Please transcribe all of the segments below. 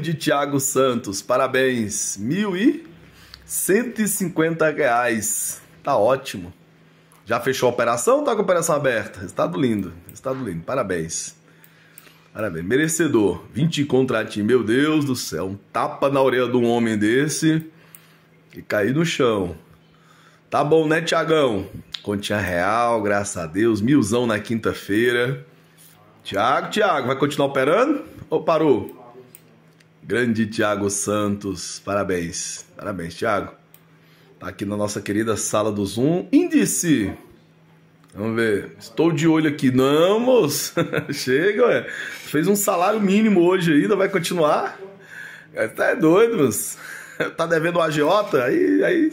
De Thiago Santos, parabéns. Mil e cento e cinquenta reais. Tá ótimo. Já fechou a operação tá com a operação aberta? Estado lindo, estado lindo. Parabéns. Parabéns. Merecedor. 20 contratinho. Meu Deus do céu. Um tapa na orelha de um homem desse e cair no chão. Tá bom, né, Tiagão? Continha real, graças a Deus. Milzão na quinta-feira. Tiago, Tiago, vai continuar operando ou parou? Grande Tiago Santos, parabéns, parabéns, Tiago. Tá aqui na nossa querida sala do Zoom. Índice. Vamos ver. Estou de olho aqui. Não, moço. Chega, ué. Fez um salário mínimo hoje ainda, vai continuar? Tá é doido, moço. Tá devendo o agiota? Aí, aí,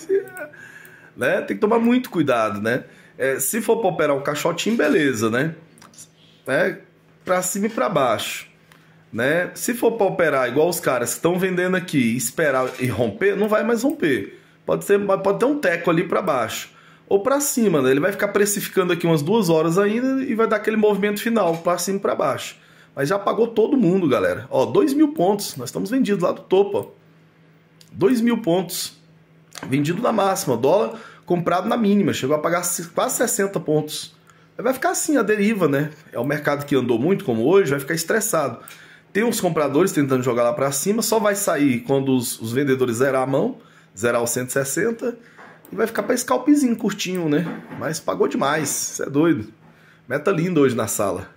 né? Tem que tomar muito cuidado, né? É, se for para operar o caixotinho, beleza, né? É, cima e para baixo né? Se for para operar igual os caras estão vendendo aqui, esperar e romper, não vai mais romper. Pode ser, pode ter um teco ali para baixo ou para cima, né? Ele vai ficar precificando aqui umas duas horas ainda e vai dar aquele movimento final para cima para baixo. Mas já pagou todo mundo, galera. Ó, 2 mil pontos. Nós estamos vendidos lá do topo, ó. 2 mil pontos. Vendido na máxima. Dólar comprado na mínima. Chegou a pagar quase 60 pontos. Vai ficar assim a deriva, né? É o mercado que andou muito como hoje, vai ficar estressado. Tem uns compradores tentando jogar lá para cima, só vai sair quando os, os, vendedores zerar a mão, zerar o 160 e vai ficar para scalpzinho curtinho, né? Mas pagou demais, você é doido. Meta linda hoje na sala.